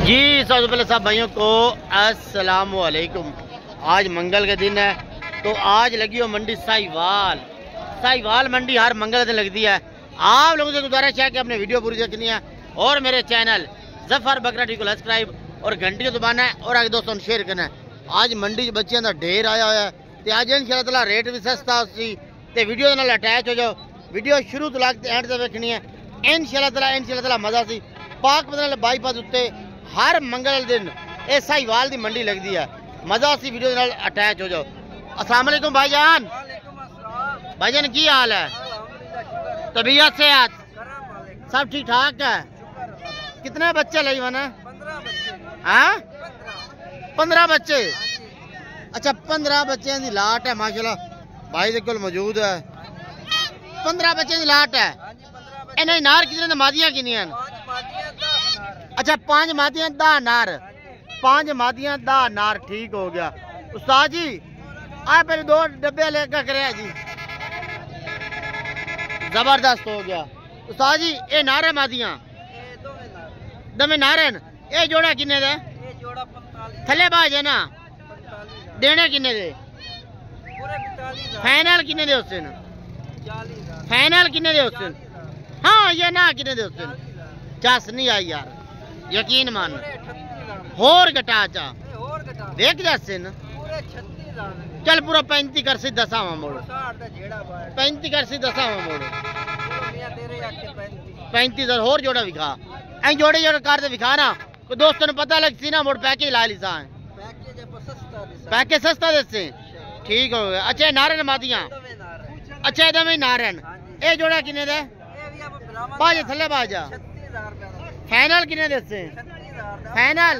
जी, सबसे पहले साहब भाइयों को अस्सलाम वालेकुम आज मंगल का दिन है तो आज लगी हो मंडी साहिवाल। साहिवाल मंडी हर मंगल दिन लगती है। आप लोगों से गुजारिश है कि अपने वीडियो पूरी देखनी है। और मेरे चैनल ज़फ़र बकरा टी को सब्सक्राइब और घंटी दबाना है और आगे दोस्तों शेयर करना है। आज मंडी बच्चों का ढेर आया हुआ है तो अज इन शाला रेट भी सस्ता उसकी तो वीडियो अटैच हो जाओ। वीडियो शुरू तो लगते एंड तक देखनी है। इन शाला इन शाला मज़ा सी ਪਾਕ ਬਦਲ ਬਾਈਪਾਸ ਉੱਤੇ ਹਰ ਮੰਗਲ ਦਿਨ ਇਹ ਸਾਈਵਾਲ ਦੀ ਮੰਡੀ ਲੱਗਦੀ ਹੈ ਮਜ਼ਾ ਸੀ ਵੀਡੀਓ ਦੇ ਨਾਲ ਅਟੈਚ ਹੋ ਜਾਓ। ਅਸਲਾਮ ਅਲੈਕੁਮ ਭਾਈਜਾਨ। की हाल है तबीयत से आज सब ठीक ठाक है कितने बच्चे लगे मैंने हाँ पंद्रह बच्चे अच्छा पंद्रह बच्चे की लाट है माशाला भाई के मौजूद है पंद्रह बच्चे की लाट है इन्हें नार कितने माधिया किनिया अच्छा पाँच माधिया दा नार। पाँच मादियाँ दा नार ठीक हो गया। उस्ताद जी आ पहले दो डब्बे लेकर करे जी। ज़बरदस्त हो गया। उस्ताद जी ये नारे माधिया दमे नारे न ये जोड़ा किन्ने दे थले बाज है ना? देने किन्ने दे? फाइनल किन्ने दे उस दिन? फाइनल किन्ने दे उस दिन? हाँ ये ना किन्ने दे उस दिन? चास नहीं आई यार। यकीन मान। होर घटा चा। देख जासे ना चल पूरा पैंती कर सी दसावा मोड़। पैंती कर सी दसावा मोड़। पैंती। सर होर जोड़ा विखा। ऐ जोड़े जोड़े कर दे विखा ना। को दोस्तों ने पता लग सी ना मोड़ पैकेज ला ली सा। पैकेज सस्ता दसे। ठीक हो गया। अच्छा नारन मादिया अच्छा इधर में नारन ए जोड़ा किने दे? बाजा थल्ले बाजा फाइनल किने दसे फाइनल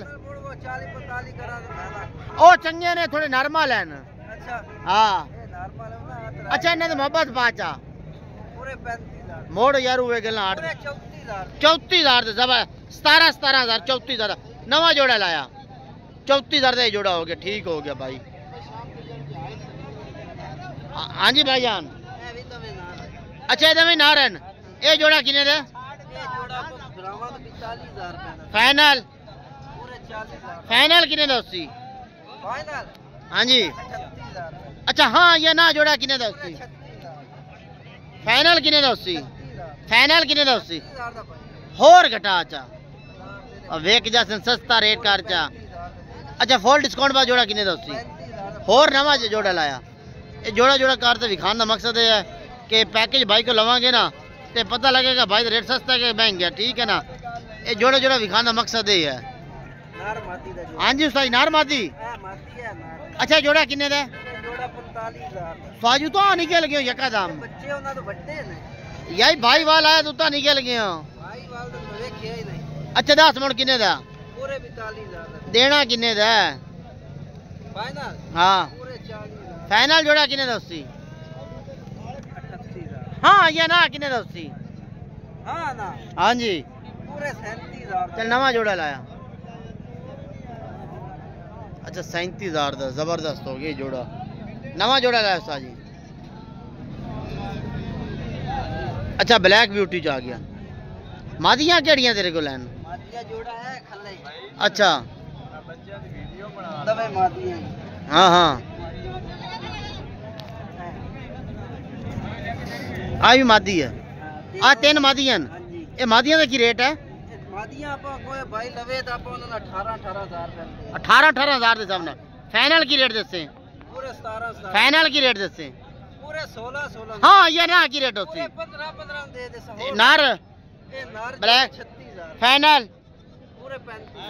ओ चंगे ने थोड़े नॉर्मल है। हाँ। ना अच्छा इन्हें तो मोहब्बत पाचा मोड़ यार हुए गल आठ। चौती हज़ार। चौती हज़ार तो जब हज़ार चौती हज़ार। नवा जोड़ा लाया। चौती हज़ार जोड़ा हो गया ठीक हो गया भाई। हाँ जी भाई जान। अच्छा ये नारायण ये जोड़ा किने दे? फाइनल फाइनल किने दोस्ती फाइनल हाँ जी। अच्छा हाँ ये ना जोड़ा किने दोस्ती फाइनल किने दोस्ती फाइनल किने दोस्ती होर घटा अच्छा। अब वेख जासन सस्ता रेट का अच्छा अच्छा फॉल डिस्काउंट बाद जोड़ा किने दोस्ती होर नवा जोड़ा लाया। ये जोड़ा जोड़ा कार तो विखान का मकसद है कि पैकेज भाई को लवांगे ना तो पता लगेगा भाई तो रेट सस्ता है कि महँगा ठीक है ना? ਇਹ ਜੋੜਾ ਜੋੜਾ ਵਿਖਾਣ ਦਾ ਮਕਸਦ ਇਹ ਹੈ ਨਾਰ ਮਾਦੀ ਦਾ ਹਾਂਜੀ ਉਸਤਾਦ ਨਾਰ ਮਾਦੀ ਹਾਂ ਮਾਦੀ ਹੈ ਨਾਰ ਅੱਛਾ ਜੋੜਾ ਕਿੰਨੇ ਦਾ ਜੋੜਾ 45000 ਸਾਜੂ ਤਾਂ ਨਹੀਂ ਕੇ ਲਗੇ ਯਕਾ ਦਾਮ ਬੱਚੇ ਉਹਨਾਂ ਤੋਂ ਵੱਡੇ ਨੇ ਯਾਈ ਭਾਈ ਵਾਲ ਆਇਆ ਤੂੰ ਤਾਂ ਨਹੀਂ ਕੇ ਲਗੇ ਭਾਈ ਵਾਲ ਤਾਂ ਮੈਂ ਵੇਖਿਆ ਹੀ ਨਹੀਂ ਅੱਛਾ ਦੱਸ ਮਣ ਕਿੰਨੇ ਦਾ ਪੂਰੇ 42000 ਦੇਣਾ ਕਿੰਨੇ ਦਾ ਫਾਈਨਲ ਹਾਂ ਪੂਰੇ 40000 ਫਾਈਨਲ ਜੋੜਾ ਕਿੰਨੇ ਦਾ ਉਸਤੀ हाँ ये ना किने दस्ती हाँ ना हाँ जी चल नवा जोड़ा लाया। अच्छा सैंती हज़ार ज़बरदस्त हो गया जोड़ा। नवा जोड़ा लाया उस जी। अच्छा ब्लैक ब्यूटी आ गया। माधिया केड़िया तेरे को लैन अच्छा। हाँ हाँ। आई भी है। आ तीन माधिया ये का की रेट है? अठारह अठारह हज़ार ਬਾਈ ਲਵੇ फाइनल की रेट दस फाइनल की रेट दस हाँ ये ना की रेट होती है फाइनल।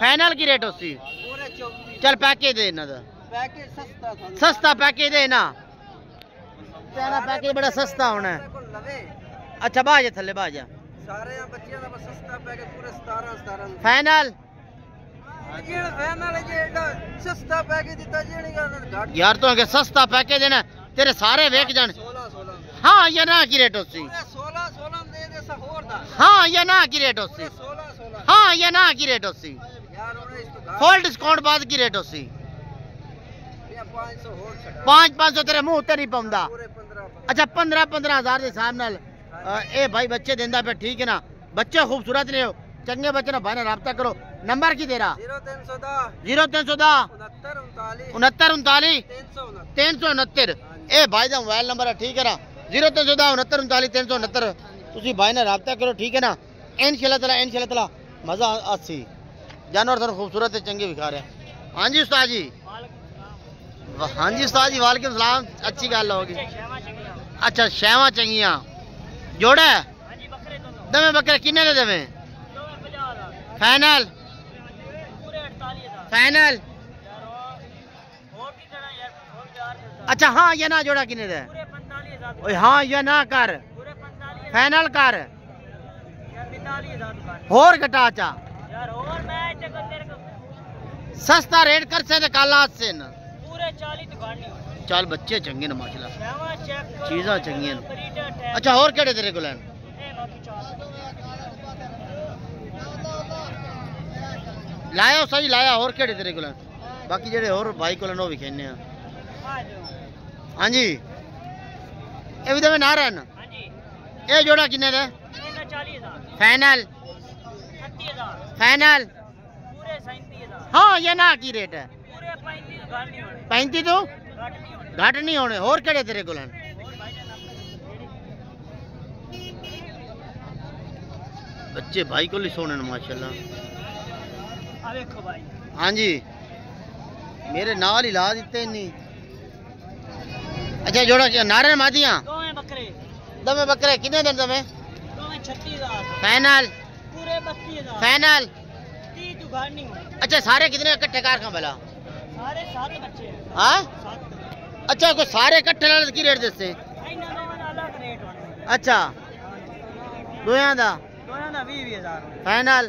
फाइनल की रेट होती है चल पैकेज सस्ता पैकेज दे ना पैकेज बड़ा सस्ता होना है। अच्छा बाजे थले बाजा। ਸਾਰੇ ਆ ਬੱਚਿਆਂ ਦਾ ਬਸ ਸਸਤਾ ਪੈ ਗਿਆ ਪੂਰੇ 17 17 ਫਾਈਨਲ ਜਿਹੜਾ ਫਾਈਨਲ ਜਿਹੜਾ ਸਸਤਾ ਪੈਕੇਜ ਦਿੱਤਾ ਜਿਹੜੀ ਗੱਲ ਘੱਟ ਯਾਰ ਤੂੰ ਅਗੇ ਸਸਤਾ ਪੈਕੇਜ ਦੇਣਾ ਤੇਰੇ ਸਾਰੇ ਵੇਖ ਜਾਣ 16 16 ਹਾਂ ਯਾ ਨਾ ਕੀ ਰੇਟ ਹੋਸੀ 16 16 ਦੇ ਦੇ ਸਹੋਰ ਦਾ ਹਾਂ ਯਾ ਨਾ ਕੀ ਰੇਟ ਹੋਸੀ 16 16 ਹਾਂ ਯਾ ਨਾ ਕੀ ਰੇਟ ਹੋਸੀ ਯਾਰ ਉਹਨੇ ਇਸ ਤੋਂ ਫੁੱਲ ਡਿਸਕਾਊਂਟ ਬਾਅਦ ਕੀ ਰੇਟ ਹੋਸੀ 500 ਹੋਰ ਛੱਡ 5 500 ਤੇਰੇ ਮੂੰਹ ਤੇ ਨਹੀਂ ਪਾਉਂਦਾ ਅੱਛਾ 15 15000 ਦੇ ਹਿਸਾਬ ਨਾਲ ए भाई बच्चे देंदा पे ठीक है ना? बच्चे खूबसूरत ने हो। चंगे बच्चे ना भाई ने करो। नंबर की दे। रहा ज़ीरो तीन सौ दस उनहत्तर उनतालीस। तीन सौ उनहत्तर। हाँ ए भाई का मोबाइल नंबर है ठीक है ना? ज़ीरो तीन सौ दस उनहत्तर उनतालीस तीन सौ उनहत्तर। तुम भाई ने रबता करो ठीक है ना? इन शाला तला इन शाला तला मज़ा असी जानवर थोड़ा खूबसूरत है चंगे बिखा रहे हाँ जी उस्ताद जी। हाँ जी उस्ताद जी वालेकुम सलाम। अच्छी गल होगी अच्छा शैवा चंगिया। अच्छा, जोड़ा? दमे बकरे किन्ने दे दमे? फाइनल। फाइनल। अच्छा हाँ ये ना जोड़ा किन्ने दे? ओए हाँ ये ना कर। फाइनल कर। और घटा अच्छा सस्ता रेट कर से कल आज से ना। पूरे चालीस चल बच्चे चंगे न माशाल्लाह। चीज़ां चंगियाँ न। अच्छा और केड़े तेरे को लाया सही लाया और केड़े तेरे को बाकी जेड़े और भाई को वो भी खेलने हैं हाँ जी। ये भी तो ना रहन ये जोड़ा किन्ने दे? फाइनल। फाइनल। हाँ ये ना की रेट है? पैंती तो? घट नहीं होने और केड़े तेरे को बच्चे भाई को ही सोने माशाल्लाह। हाँ जी। मेरे नाल ही ला दिते नहीं अच्छा जोड़ा क्या नारे मादियाँ दमे बकरे। कितने दिन दमे फाइनल। फाइनल। अच्छा सारे कितने इकट्ठे कार का भला? हाँ। अच्छा कोई सारे इकट्ठे लाने की रेट दसे अच्छा। दोया दा? फाइनल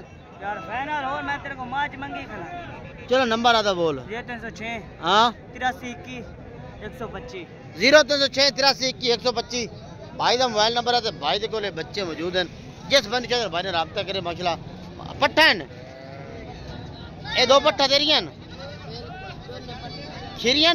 चलो, नंबर आता बोल। हाँ? ज़ीरो तीन सौ छः, तिरासी इक्की, एक सौ पच्ची भाई का मोबाइल नंबर है भाई के कोले बच्चे मौजूद हैं। जिस बंद चाहे भाई ने रबता करे माशाला पट्ठा है ये दो पट्ठा तेरियाँ न खीरियाँ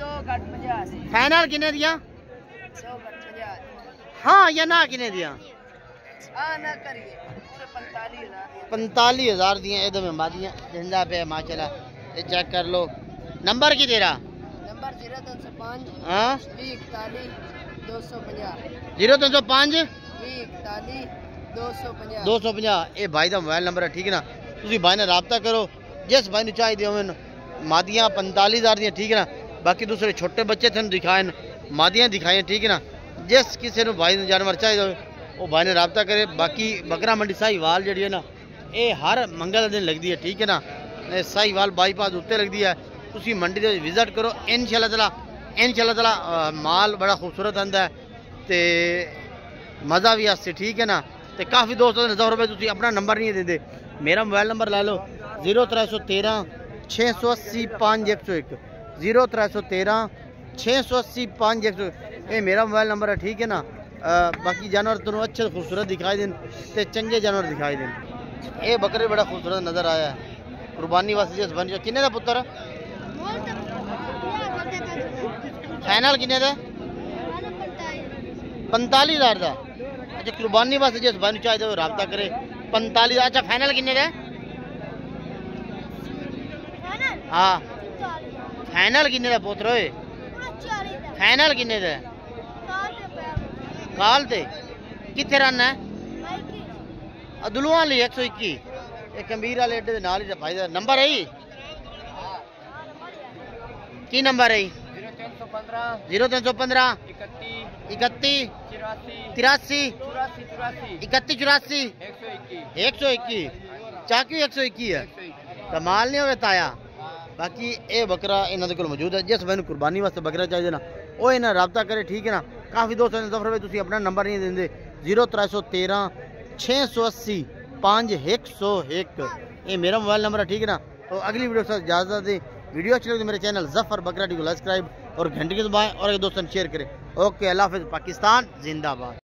फाइनल किने दिया? हाँ या ना किने हाँ, दिया? पैंतालीस हज़ार दिए एकदम तो में ज़िंदा पे माशाला ये चेक कर लो। नंबर की तेरा? नंबर ज़ीरो तीन सौ पाँच। हाँ? दो सौ पंजाह ज़ीरो तीन सौ पाँच? दो सौ पंजाह भाई का मोबाइल नंबर है ठीक है ना? तुम भाई ने रबता करो। जिस भाई ने चाहिए मादियाँ पैंतालीस हज़ार दियाँ ठीक है ना? ਬਾਕੀ ਦੂਸਰੇ ਛੋਟੇ ਬੱਚੇ ਤੁਹਾਨੂੰ ਦਿਖਾਏ ਮਾਦੀਆਂ ਦਿਖਾਏ ਠੀਕ ਹੈ ਨਾ ਜਿਸ ਕਿਸੇ ਨੂੰ ਭਾਈ ਨੂੰ ਜਾਨਵਰ ਚਾਹੀਦਾ ਹੋਵੇ ਉਹ ਭਾਈ ਨਾਲ ਰਾਬਤਾ ਕਰੇ ਬਾਕੀ ਬੱਕਰਾ ਮੰਡੀ ਸਾਹੀਵਾਲ ਜਿਹੜੀ ਹੈ ਨਾ ਇਹ ਹਰ ਮੰਗਲ ਦਿਨ ਲੱਗਦੀ ਹੈ ਠੀਕ ਹੈ ਨਾ ਇਹ ਸਾਹੀਵਾਲ ਬਾਈਪਾਸ ਉੱਤੇ ਲੱਗਦੀ ਹੈ ਤੁਸੀਂ ਮੰਡੀ ਦੇ ਵਿਜ਼ਿਟ ਕਰੋ ਇਨਸ਼ਾਅੱਲਾ ਤਾਲਾ ਇਨਸ਼ਾਅੱਲਾ ਤਾਲਾ ਅ, ਮਾਲ ਬੜਾ ਖੂਬਸੂਰਤ ਆਂਦਾ ਹੈ ਤੇ ਮਜ਼ਾ ਵੀ ਆਸਤੇ ਠੀਕ ਹੈ ਨਾ ਤੇ ਕਾਫੀ ਦੋਸਤਾਂ ਦੇ ਨਜ਼ਰ ਰੁਪਏ ਤੁਸੀਂ ਆਪਣਾ ਨੰਬਰ ਨਹੀਂ ਦਿੰਦੇ ਮੇਰਾ ਮੋਬਾਈਲ ਨੰਬਰ ਲੈ ਲਓ ज़ीरो त्रै सौ तेरह छे सौ अस्सी पाँच एक सौ। ये मेरा मोबाइल नंबर है ठीक है ना? आ, बाकी जानवर तुम अच्छे खूबसूरत दिखाई दिन ते चंगे जानवर दिखाई दें एह् बकरे बड़ा खूबसूरत नज़र आया है। कुर्बानी वास्ते जिस बन किन्ने दा पुत्र फाइनल किन्ने का पंताली हज़ार का अच्छा कुर्बानी वास्ते जिस बन चाहिए तो रबता करे। पंताली अच्छा फाइनल किन्ने का हाँ। ਫਾਈਨਲ ਕਿੰਨੇ ਦਾ ਪੁੱਤਰ ਓਏ ਫਾਈਨਲ ਕਿੰਨੇ ਦਾ ਕਾਲ ਤੇ ਕਿੱਥੇ ਰਹਿਣਾ ਹੈ ਅਦਲੂਆਂ ਲਈ 121 ਇਹ ਕੰਬੀਰ ਵਾਲੇ ਅੱਡੇ ਦੇ ਨਾਲ ਹੀ ਤਾਂ ਭਾਈ ਦਾ ਨੰਬਰ ਹੈ ਜੀ ਕੀ ਨੰਬਰ ਹੈ ਜੀ जीरो तीन सौ पंद्रह 0315 इकतीस 31 चौरासी 83 चौरासी चौरासी 31 84 एक सौ इक्कीस 121 ਚਾਕੀ 121 ਹੈ एक सौ इक्कीस ਕਮਾਲ ਨਹੀਂ ਹੋਵੇ ਤਾਇਆ ਬਾਕੀ ਇਹ ਬੱਕਰਾ ਇਹਨਾਂ ਦੇ ਕੋਲ ਮੌਜੂਦ ਹੈ ਜਿਸ ਮੈਨੂੰ ਕੁਰਬਾਨੀ ਵਾਸਤੇ ਬੱਕਰਾ ਚਾਹੀਦਾ ਨਾ ਉਹ ਇਹਨਾਂ ਨਾਲ ਰਾਬਤਾ ਕਰੇ ਠੀਕ ਹੈ ਨਾ ਕਾਫੀ ਦੋਸਤਾਂ ਨੇ ਦਫਰ ਵਿੱਚ ਤੁਸੀਂ ਆਪਣਾ ਨੰਬਰ ਨਹੀਂ ਦਿੰਦੇ जीरो त्रै सौ तेरह छः सौ अस्सी पाँच एक सौ एक ये मेरा मोबाइल नंबर है ठीक है ना तो अगली वीडियो के साथ इजाज़त दे वीडियो अच्छी लगी तो मेरे चैनल जफर बकरा टी को सब्सक्राइब और घंटे के दबाएं और एक दोस्तों शेयर करें ओके अल्लाह हाफिज़ पाकिस्तान जिंदाबाद